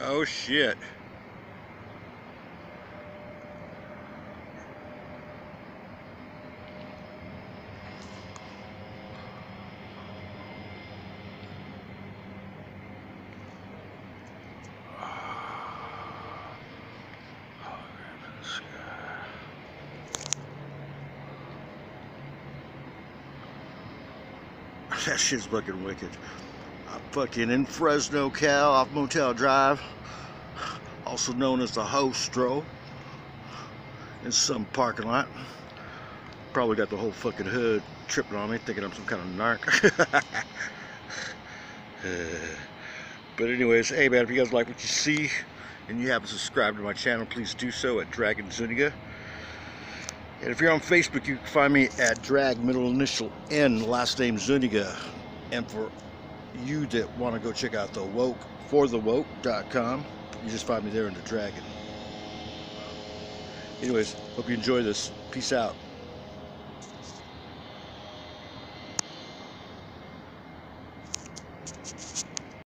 Oh shit. That shit's looking wicked. I'm fucking in Fresno, Cal, off Motel Drive, also known as the Hostro, in some parking lot. Probably got the whole fucking hood tripping on me, thinking I'm some kind of narc. Uh, but anyways, hey man, if you guys like what you see and you haven't subscribed to my channel, please do so at Dragon Zuniga. And if you're on Facebook, you can find me at drag middle initial N, last name Zuniga. And for you that want to go check out the woke for the woke.com, you just find me there in the dragon. Anyways, hope you enjoy this. Peace out.